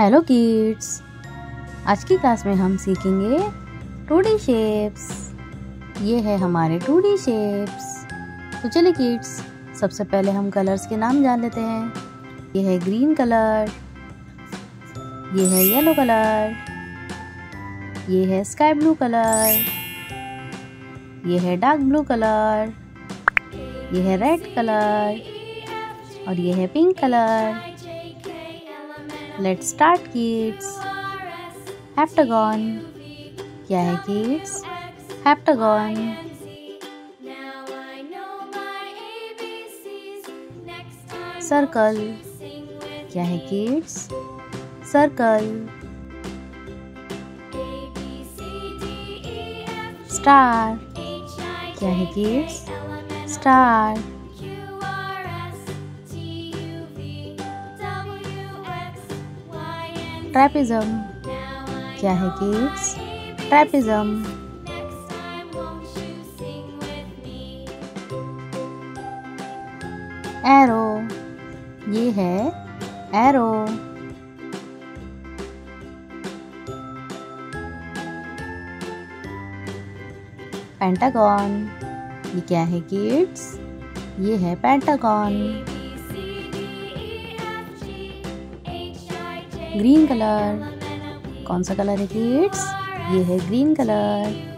Hello kids आज की class में हम सीखेंगे टू डी शेप्स ये है हमारे टू डी शेप्स तो चलिए किड्स सबसे पहले हम कलर्स के नाम जान लेते हैं. ये है ग्रीन कलर ये है येलो कलर ये है स्काई ब्लू कलर ये है डार्क ब्लू कलर ये है रेड कलर और ये है pink colour let's start kids heptagon क्या है किड्स हेप्टागन सर्कल क्या है किड्स सर्कल स्टार क्या है किड्स स्टार ट्रैपिज्म क्या है किड्स ट्रैपिज्म एरो ये है एरो पेंटागन ये क्या है किड्स ये है पेंटागन ग्रीन कलर। कौन सा कलर है किड्स ये है ग्रीन कलर।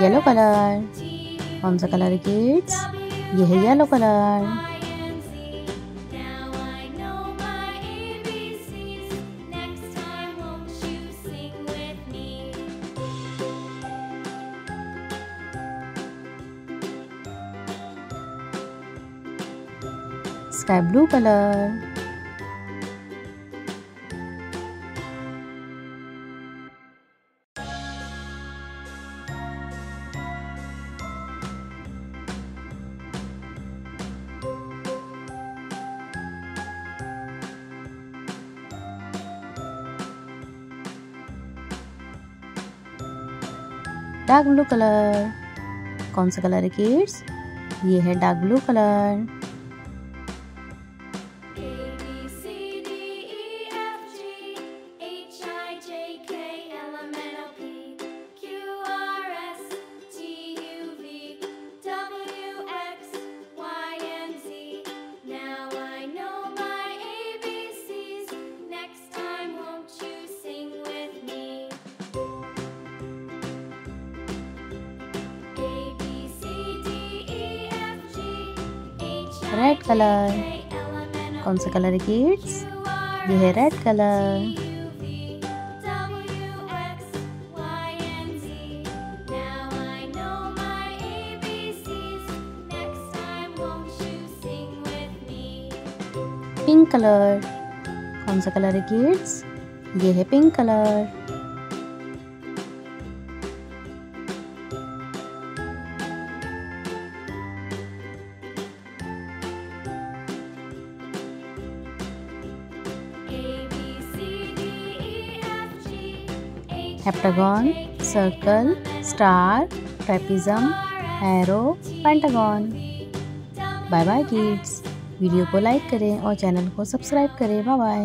येलो कलर कौन सा कलर है किड्स ये है yellow colour sky blue colour dark blue colour कौन सा कलर है किड्स ये है dark blue colour red colour कौन सा कलर है किड्स ये है रेड कलर पिंक कलर कौन सा कलर है किड्स ये है pink colour heptagon, circle, star, trapezium, arrow pentagon. Bye bye kids video को लाइक करें और चैनल को सब्सक्राइब करें. Bye bye